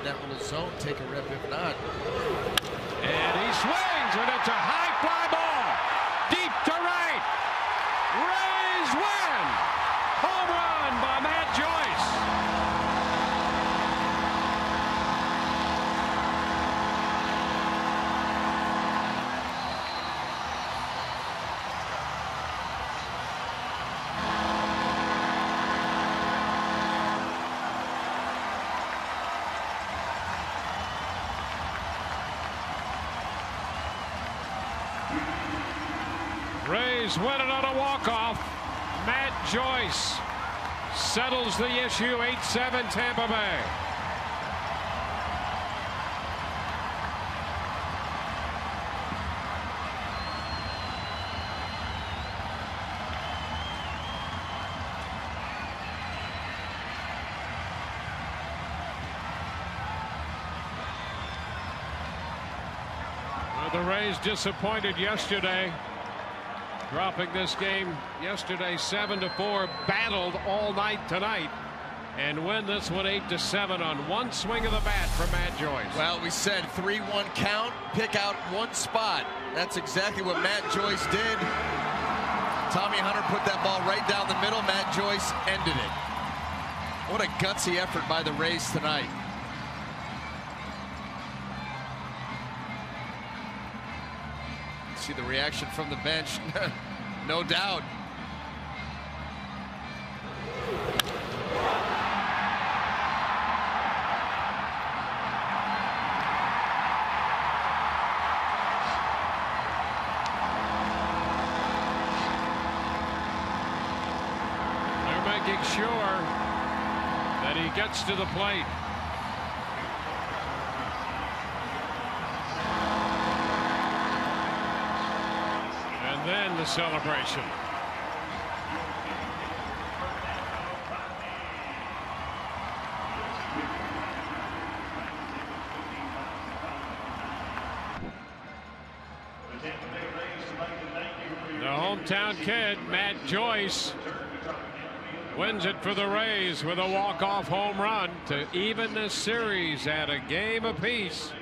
in that little zone, take a rep if not. And he swings, and it's a high fly ball. Deep to right. Rays win. Home run by Matt Joyce. Rays win it on a walk-off. Matt Joyce settles the issue 8-7 Tampa Bay. The Rays disappointed yesterday dropping this game yesterday 7 to 4 battled all night tonight and win this one 8 to 7 on one swing of the bat for Matt Joyce. Well, we said 3-1 count, pick out one spot. That's exactly what Matt Joyce did. Tommy Hunter put that ball right down the middle. Matt Joyce ended it. What a gutsy effort by the Rays tonight. See the reaction from the bench. no doubt. They're making sure that he gets to the plate. Then the celebration. The hometown kid, Matt Joyce, wins it for the Rays with a walk-off home run to even the series at a game apiece.